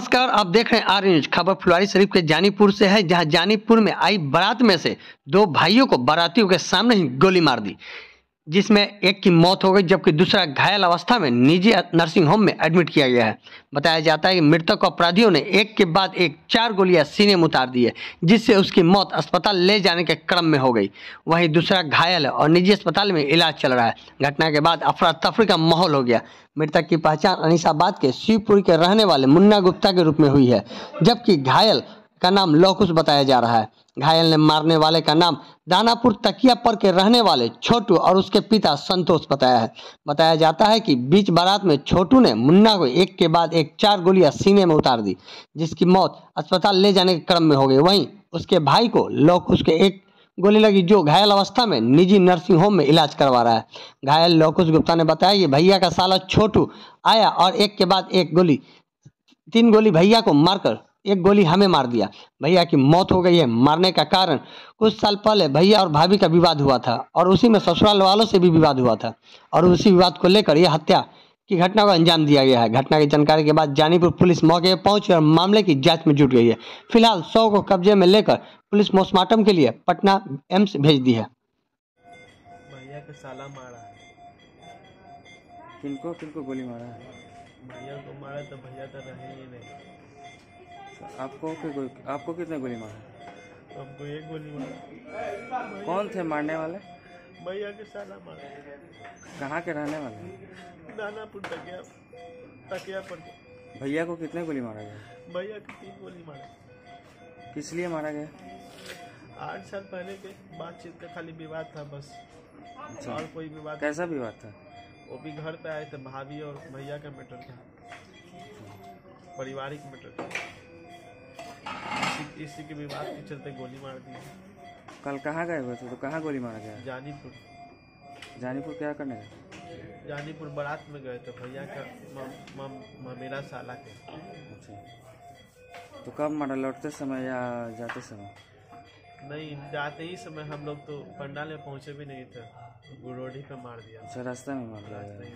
नमस्कार, आप देख रहे हैं आर न्यूज़ खबर फुलवारी शरीफ के जानीपुर से है, जहाँ जानीपुर में आई बारात में से दो भाइयों को बारातियों के सामने ही गोली मार दी। जिसमें एक की मौत हो गई, जबकि दूसरा घायल अवस्था में निजी नर्सिंग होम में एडमिट किया गया है। बताया जाता है कि मृतक अपराधियों ने एक के बाद एक चार गोलियाँ सीने में उतार दी है, जिससे उसकी मौत अस्पताल ले जाने के क्रम में हो गई। वहीं दूसरा घायल है और निजी अस्पताल में इलाज चल रहा है। घटना के बाद अफरा तफरी का माहौल हो गया। मृतक की पहचान अनिसाबाद के शिवपुरी के रहने वाले मुन्ना गुप्ता के रूप में हुई है, जबकि घायल का नाम लौकुश बताया जा रहा है। घायल ने मारने वाले का नाम दानापुर तकियापर के रहने वाले छोटू और उसके पिता संतोष बताया है। बताया जाता है कि बीच बारात में छोटू ने मुन्ना को एक के बाद एक चार गोलियाँ सीने में उतार दी, जिसकी मौत अस्पताल ले जाने के क्रम में हो गई। वहीं उसके भाई को लौकुश के एक गोली लगी, जो घायल अवस्था में निजी नर्सिंग होम में इलाज करवा रहा है। घायल लौकुश गुप्ता ने बताया कि भैया का साला छोटू आया और एक के बाद एक गोली, तीन गोली भैया को मारकर एक गोली हमें मार दिया। भैया की मौत हो गई है मारने का कारण। कुछ साल पहले भैया और भाभी का विवाद हुआ था और उसी में ससुराल वालों से भी विवाद हुआ था और उसी विवाद को लेकर यह हत्या की घटना को अंजाम दिया गया है। घटना की जानकारी के बाद जानीपुर पुलिस मौके पर पहुँची और मामले की जाँच में जुट गई है। फ़िलहाल सौ को कब्जे में लेकर पुलिस पोस्टमार्टम के लिए पटना एम्स भेज दी है। भैया के साला मारा है। किनको किनको गोली मारा है? भैया को मारा तो भैया तो रहे ही नहीं। आपको आपको कितने गोली मारा? हमको एक गोली मारा। कौन थे मारने वाले? भैया के साला मारा। कहाँ के रहने वाले? दानापुर तकिया तकिया पर भैया को कितने गोली मारा गया? भैया के तीन गोली मारा। किस लिए मारा गया? आठ साल पहले के बातचीत का खाली विवाद था बस। अच्छा। और कोई विवाद कैसा विवाद था? वो भी घर पे आए थे भाभी और भैया का मैटर था। पारिवारिक मैटर था। इसी, के विवाद के चलते गोली मार दी कल कहाँ गए हुए थे? तो कहाँ गोली मारा गया? जानीपुर। जानीपुर क्या करने गए? जानीपुर बारात में गए थे भैया का म- म- म- मेरा साला के। अच्छा। तो कब मारा? लौटते समय या जाते समय? नहीं जाते ही समय हम लोग तो पंडाल में पहुँचे भी नहीं थे। गुरोडी पे मार दिया। अच्छा रास्ते में मार दिया।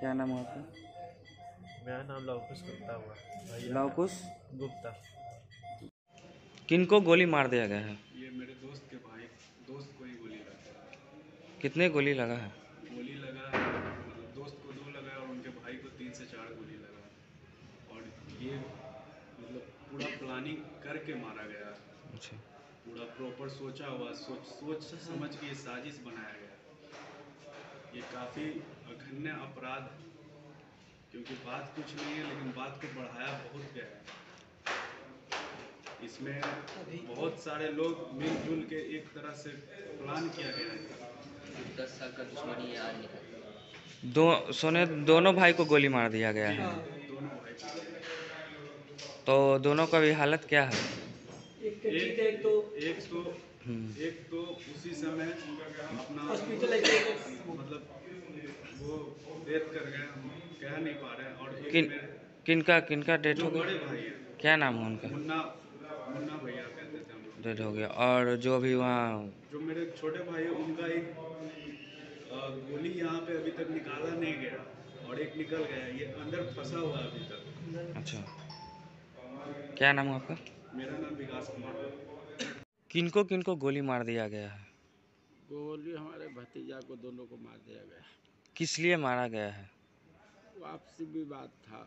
क्या नाम है आपका? मेरा नाम लवकुश गुप्ता हुआ। लवकुश गुप्ता। किनको गोली मार दिया गया है? ये मेरे दोस्त के भाई दोस्त को ही गोली लगा कितने गोली लगा है? गोली लगा मतलब दोस्त को दो लगा और उनके भाई को तीन से चार गोली लगा और ये मतलब पूरा प्लानिंग करके मारा गया अच्छा। पूरा प्रॉपर सोचा हुआ सोच सोच समझ के ये साजिश बनाया गया ये काफ़ी अघन्य अपराध क्योंकि बात कुछ नहीं है लेकिन बात को बढ़ाया बहुत गया है। इसमें बहुत सारे लोग मिलजुल के एक तरह से प्लान किया गया है। दस साल का दुश्मनी आज दो सोने दोनों भाई को गोली मार दिया गया है। तो दोनों का भी हालत क्या है? एक एक तो एक तो हम्म, एक तो उसी समय अपना हॉस्पिटल मतलब वो डेथ कर गए कह नहीं पा रहे हैं। और किन किनका किनका डेथ हो गया? बड़े भाई हैं। क्या नाम है उनका? मुन्ना मुन्ना भैया कहते थे हम लोग डेथ हो गया। और जो अभी वहाँ जो मेरे छोटे भाई हैं उनका एक अ, गोली यहाँ पे अभी तक निकाला नहीं गया और एक निकल गया। ये अंदर फंसा हुआ है अभी तक। अच्छा। क्या नाम है आपका? मेरा नाम विकास कुमार है। किनको किनको गोली मार दिया गया है? गोली हमारे भतीजा को दोनों को मार दिया गया किस लिए मारा गया है? वापसी विवाद था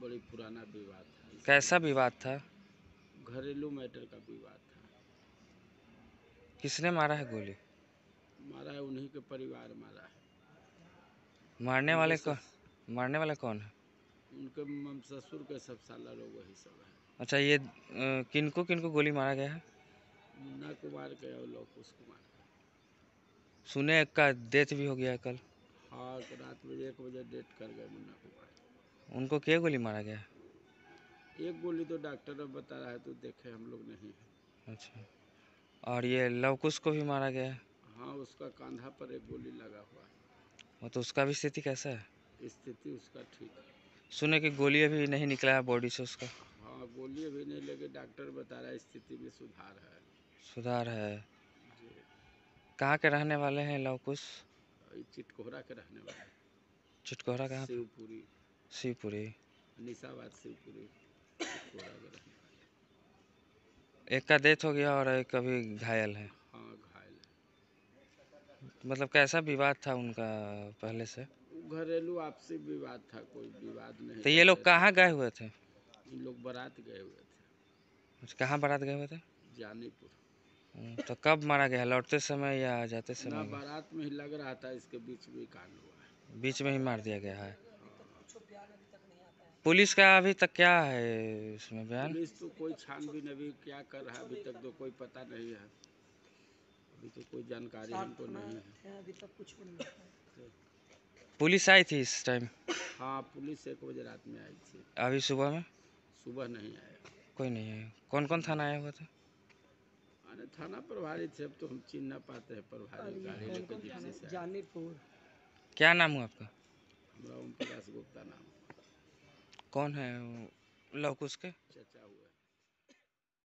बड़ी पुराना विवाद था। कैसा विवाद था? घरेलू मैटर का विवाद था। किसने मारा है गोली? मारा है उन्हीं के परिवार मारा है। मारने वाले को मारने वाला कौन है? उनके ससुर के सब साला लोग वही सब है। अच्छा ये किनको किनको गोली मारा गया है? मुन्ना कुमार के और लौकुश कुमार के। सुने का डेथ भी हो गया है कल। हाँ रात में एक बजे डेट कर गए मुन्ना कुमार। उनको क्या गोली मारा गया है? एक गोली तो डॉक्टर अब बता रहा है तो देखे हम लोग नहीं है। अच्छा। और ये लवकुश को भी मारा गया है? हाँ उसका कंधा पर एक गोली लगा हुआ है। वो तो उसका भी स्थिति कैसा है? स्थिति उसका ठीक है। सुने कि गोली अभी नहीं निकला है बॉडी से उसका? हाँ गोली अभी नहीं लगे डॉक्टर बता रहा है स्थिति में सुधार है। सुधार है। कहाँ के रहने वाले हैं लवकुश? चिटकोहरा के रहने वाले चिटकोहरा कहाँ शिवपुरी। शिवपुरी। निशाबाद शिवपुरी। एक का डेथ हो गया और एक अभी घायल है। हाँ घायल है। मतलब कैसा विवाद था उनका पहले से? घरेलू आपसी विवाद था कोई विवाद नहीं तो ये लोग कहाँ गए हुए थे? थे। इन लोग बारात गए हुए थे। अच्छा, कहाँ बारात गए हुए थे? जानीपुर। हम्म, तो कब मारा गया लौटते समय या जाते समय? बारात में ही लग रहा था इसके बीच में कांड हुआ है। बीच में ही मार दिया गया है। पुलिस का अभी तक क्या है इसमें बयान? पुलिस तो कोई छानबीन अभी क्या कर रहा है अभी तक तो कोई पता नहीं है। अभी तो कोई जानकारी हमको नहीं है। अभी तक कुछ पुलिस आई थी इस टाइम हाँ पुलिस एक बजे रात में आई थी। अभी सुबह में? सुबह नहीं आया। कोई नहीं आया। कौन कौन थाना आया हुआ था? अरे थाना प्रभारी थे अब तो हम चिन्ह ना पाते हैं प्रभारी गाड़ी लेकर। क्या नाम हुआ आपका? हमारा ओम प्रकाश गुप्ता नाम। कौन है लव कुश के?